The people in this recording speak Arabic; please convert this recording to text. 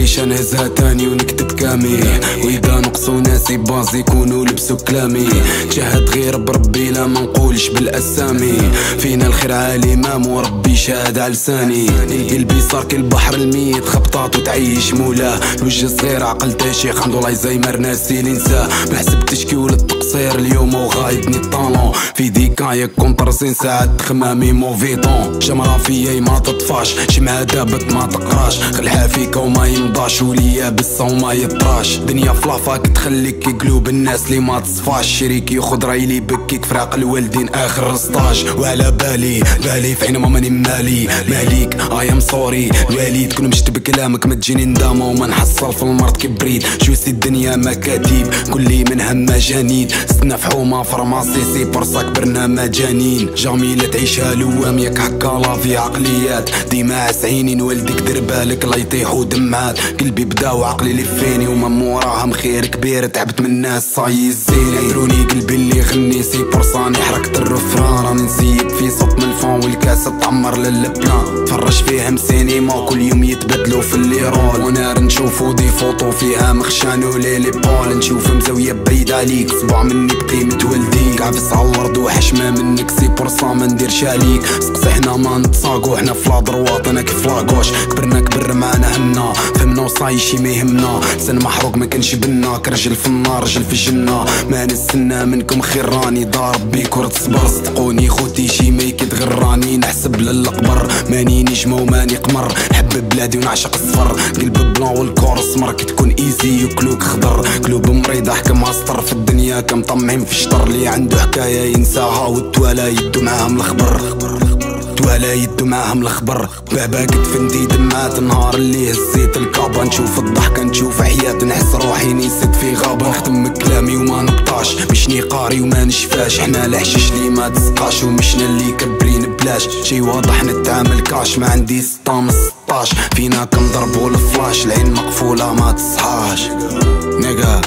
نهزها تاني ونكتب كامي وإذا نقصوا ناسي باز يكونوا لبسوا كلامي. تشهد غير بربي لا ما نقولش بالأسامي. فينا الخير عالي مام وربي شاهد على لساني. قلبي صار كالبحر الميت خبطات وتعيش مولاه الوجه صغير عقل شيخ عنده لايزايمر ناسي ننساه ما حسبتش كي ولد تقصير اليوم وغايدني في ديكايا كونترسين ساعات خمامي موفيتون جمرة فيا ما تطفاش. شمعة دابت ما تقراش. خلها فيك وما يمضاش وليا بس وما يطراش. دنيا فلافاك تخليك قلوب الناس اللي ما تصفاش. شريكي خضرة رايلي بكيك فراق الوالدين آخر ستاج وعلى بالي بالي في حين ما ماني مالي. ماليك اي ام سوري الوالي تكون مشت بكلامك ما تجيني ندامة وما نحصل في المرض كبريد جوسي الدنيا مكاتيب كل منها مجانين ستنا فحومة فرماسي سي برصا كبرنا مجانين جميلة تعيشها لوام ياك هكا لافي عقليات. ديما عسعينين والديك دير بالك لا يطيحو دمعات قلبي بدا وعقلي لفيني وما موراهم خير كبير. تعبت من الناس صاي الزين. دروني قلبي اللي يغني سي برصاني حركة الرفران راني نسيب في صوت من الفون والكاس تعمر للبلان فرج فيهم سينما كل يوم يتبدلوا في اللي رول ونار نشوفو دي فوتو فيها مخشان وليلي بول. نشوف مزاوية بعيد عليك صبع مني بقيمة والديك. عفس على الأرض وحشمة منك سي برصا ما نديرش عليك. سقسي حنا ما نتصاقو حنا في لادروات أنا كيف لاكوش كبرنا كبر معنا هنا فهمنا وصاي شي ما يهمنا. سن محروق ما كانش بنا كرجل في النار رجل في الجنة. ما نستنى منكم خير راني ضارب بيك ورد صبر. صدقوني خوتي شي ما يكتغراني نحسب للقبر ماني نجمة وماني قمر نحب بلادي ونعشق الصفر. قلب بلان والكور اسمر كي تكون ايزي وكلوك خضر. قلوب مريضة حكم اسطر في الدنيا كمطمعين في الشطر. اللي عنده حكاية ينساها والتوالا يدو معاهم الخبر. توالا يدو معاهم الخبر. بابا قد فندي دمات نهار اللي هزيت الكابا نشوف الضحكة نشوف حياة نحس روحي نسيت في غابة. نختم كلامي وما نقطاش مشني قاري وما نشفاش. حنا الحشيش اللي ما تسقاش ومشنا اللي كبرين بلاش. شي واضح نتعامل كاش ما عندي ستام 16 فينا كنضربو الفلاش العين مقفولة ما تصحاش نيجا